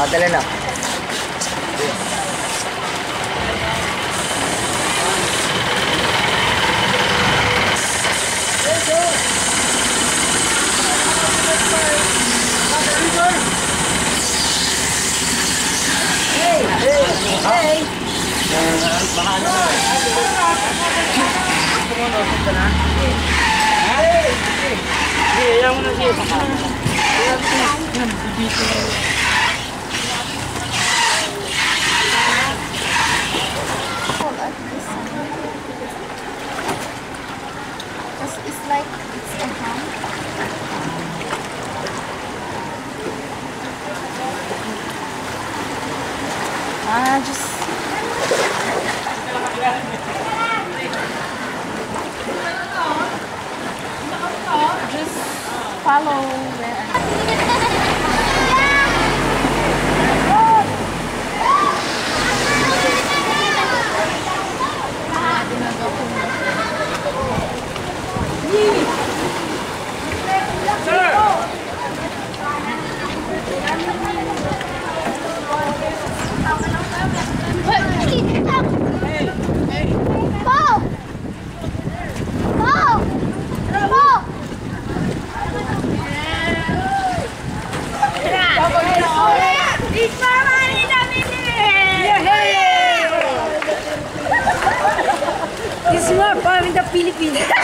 Ah, dala na. Hey! Hey! Hey! Baka ano na. Kumunod ka na. Hey! Hey! Ayaw mo na siya. Ayaw mo na siya. vídeos. Falou, né? Pilipinas.